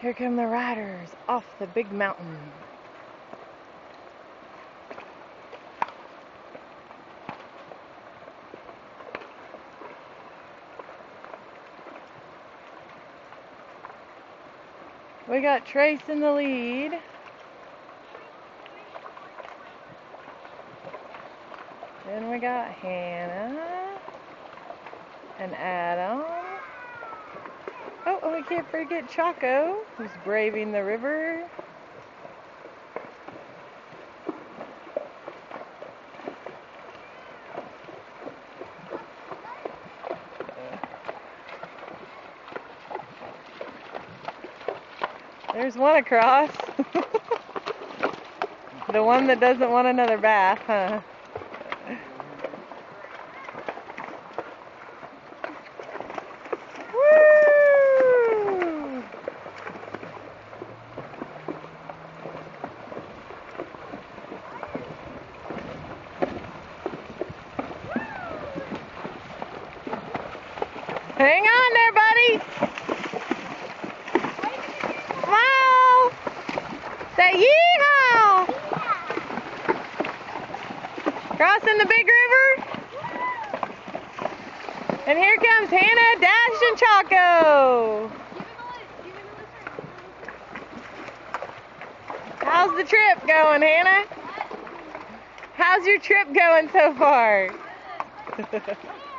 Here come the riders off the big mountain. We got Trace in the lead. Then we got Hannah and Adam. Oh, and we can't forget Choco, who's braving the river. There's one across. the one that doesn't want another bath, huh? Hang on there, buddy. Smile. Say yeehaw. Crossing the big river. And here comes Hannah, Dash, and Choco. How's the trip going, Hannah? How's your trip going so far?